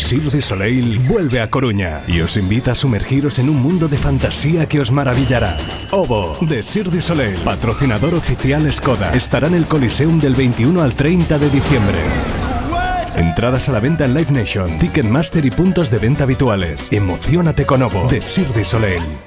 Cirque du Soleil vuelve a Coruña y os invita a sumergiros en un mundo de fantasía que os maravillará. Ovo, de Cirque du Soleil, patrocinador oficial Skoda, estará en el Coliseum del 21 al 30 de diciembre. Entradas a la venta en Live Nation, Ticketmaster y puntos de venta habituales. Emocionate con Ovo, de Cirque du Soleil.